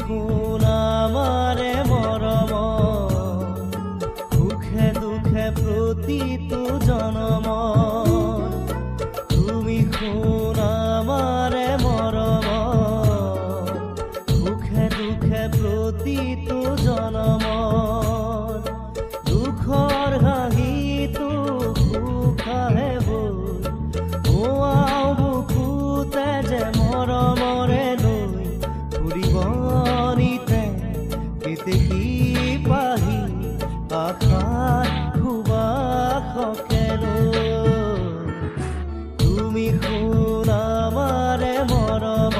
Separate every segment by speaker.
Speaker 1: শুন আমাৰে মৰম সুখে দুখে জনম। কেতেকী পাহি আশাৰ সুবাসকে লৈ তুমি শুন মৰম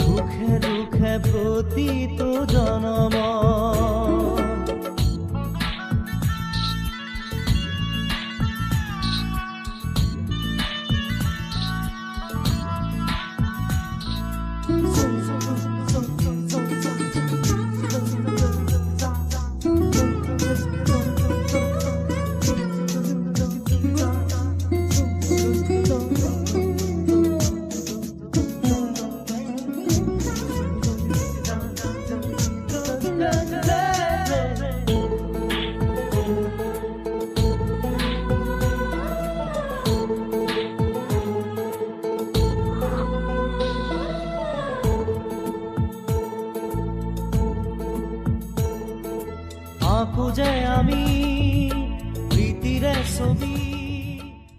Speaker 1: সুখে দুখে প্ৰতিটো জনম। আঁকো যে আমি প্রীতিরে ছবি।